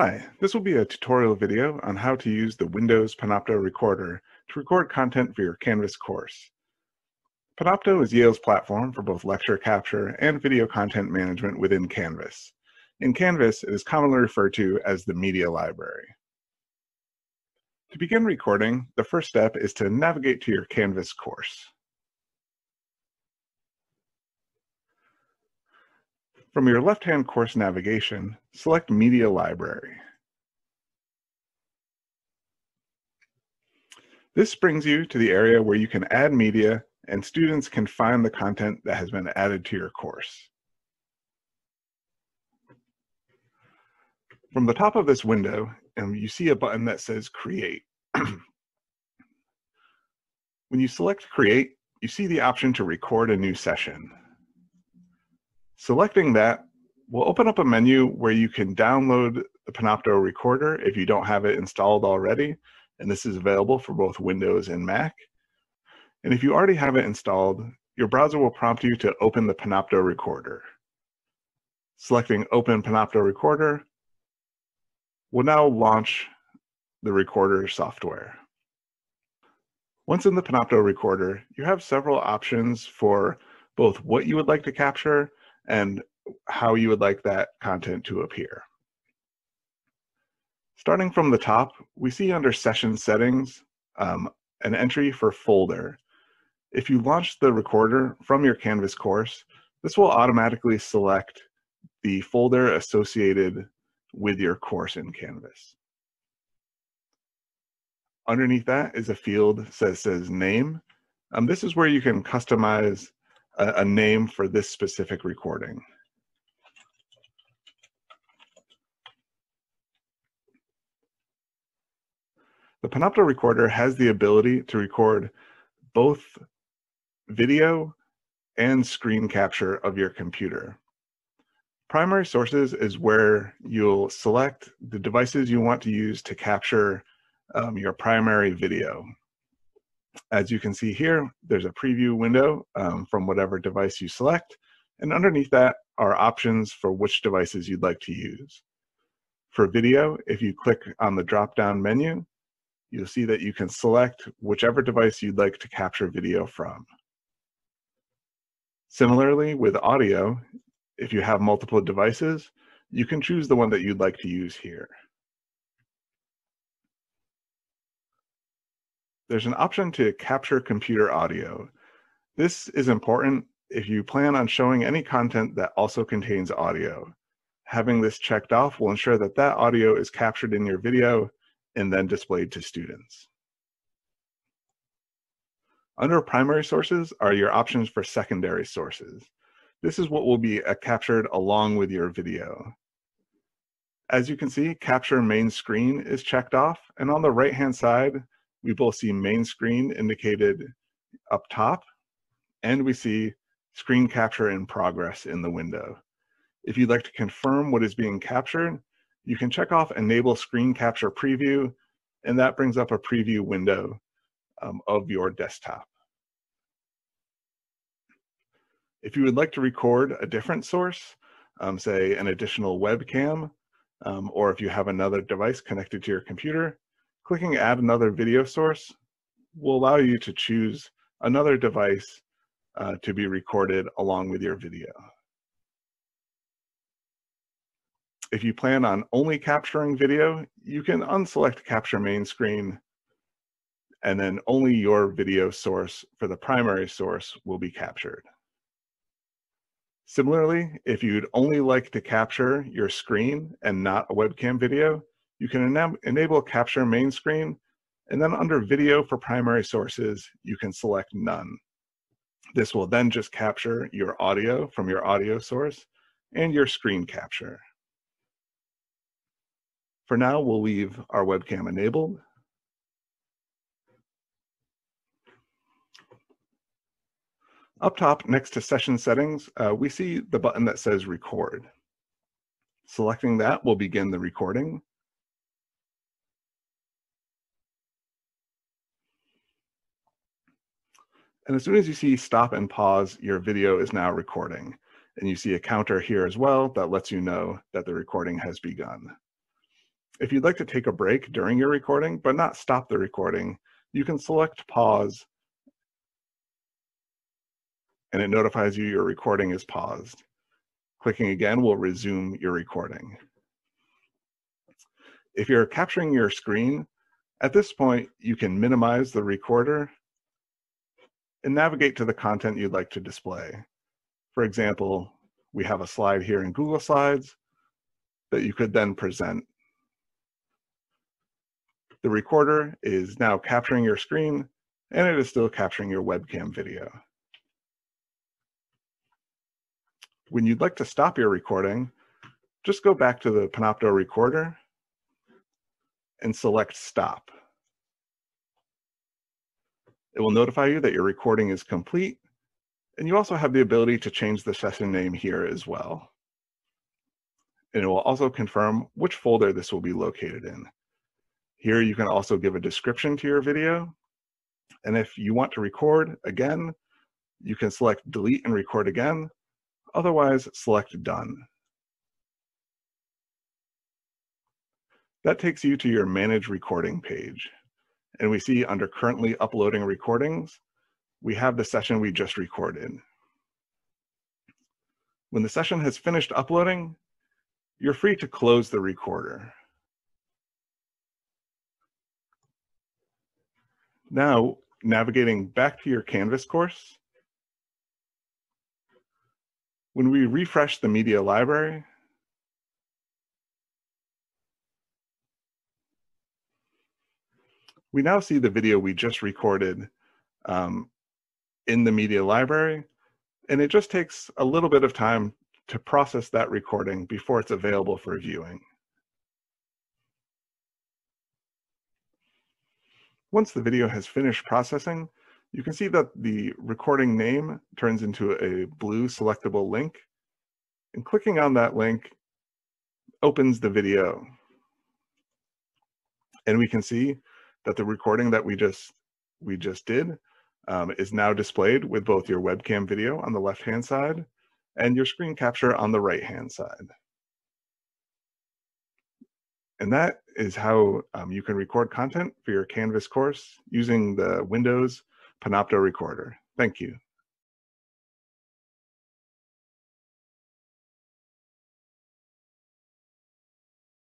Hi, this will be a tutorial video on how to use the Windows Panopto Recorder to record content for your Canvas course. Panopto is Yale's platform for both lecture capture and video content management within Canvas. In Canvas, it is commonly referred to as the media library. To begin recording, the first step is to navigate to your Canvas course. From your left-hand course navigation, select Media Library. This brings you to the area where you can add media and students can find the content that has been added to your course. From the top of this window, um, you see a button that says Create. when you select Create, you see the option to record a new session. Selecting that will open up a menu where you can download the Panopto Recorder if you don't have it installed already, and this is available for both Windows and Mac. And if you already have it installed, your browser will prompt you to open the Panopto Recorder. Selecting Open Panopto Recorder will now launch the recorder software. Once in the Panopto Recorder, you have several options for both what you would like to capture and how you would like that content to appear. Starting from the top, we see under session settings um, an entry for folder. If you launch the recorder from your Canvas course, this will automatically select the folder associated with your course in Canvas. Underneath that is a field that says, name. Um, this is where you can customize a, a name for this specific recording. The Panopto recorder has the ability to record both video and screen capture of your computer. Primary sources is where you'll select the devices you want to use to capture um, your primary video. As you can see here, there's a preview window um, from whatever device you select, and underneath that are options for which devices you'd like to use. For video, if you click on the drop-down menu, you'll see that you can select whichever device you'd like to capture video from. Similarly, with audio, if you have multiple devices, you can choose the one that you'd like to use here. There's an option to capture computer audio. This is important if you plan on showing any content that also contains audio. Having this checked off will ensure that that audio is captured in your video and then displayed to students. Under primary sources are your options for secondary sources. This is what will be uh, captured along with your video. As you can see, capture main screen is checked off, and on the right-hand side, we both see main screen indicated up top, and we see screen capture in progress in the window. If you'd like to confirm what is being captured, you can check off Enable Screen Capture Preview, and that brings up a preview window um, of your desktop. If you would like to record a different source, um, say an additional webcam, um, or if you have another device connected to your computer, Clicking add another video source will allow you to choose another device uh, to be recorded along with your video. If you plan on only capturing video, you can unselect capture main screen and then only your video source for the primary source will be captured. Similarly, if you'd only like to capture your screen and not a webcam video, you can ena enable capture main screen, and then under video for primary sources, you can select none. This will then just capture your audio from your audio source and your screen capture. For now, we'll leave our webcam enabled. Up top, next to session settings, uh, we see the button that says record. Selecting that will begin the recording. And as soon as you see stop and pause, your video is now recording. And you see a counter here as well that lets you know that the recording has begun. If you'd like to take a break during your recording, but not stop the recording, you can select pause and it notifies you your recording is paused. Clicking again will resume your recording. If you're capturing your screen, at this point, you can minimize the recorder and navigate to the content you'd like to display. For example, we have a slide here in Google Slides that you could then present. The recorder is now capturing your screen and it is still capturing your webcam video. When you'd like to stop your recording, just go back to the Panopto recorder and select stop. It will notify you that your recording is complete, and you also have the ability to change the session name here as well. And it will also confirm which folder this will be located in. Here you can also give a description to your video. And if you want to record again, you can select delete and record again, Otherwise, select Done. That takes you to your Manage Recording page. And we see under Currently Uploading Recordings, we have the session we just recorded. When the session has finished uploading, you're free to close the recorder. Now, navigating back to your Canvas course, when we refresh the media library, we now see the video we just recorded um, in the media library, and it just takes a little bit of time to process that recording before it's available for viewing. Once the video has finished processing, you can see that the recording name turns into a blue selectable link. And clicking on that link opens the video. And we can see that the recording that we just we just did um, is now displayed with both your webcam video on the left-hand side and your screen capture on the right-hand side. And that is how um, you can record content for your Canvas course using the Windows Panopto recorder. Thank you.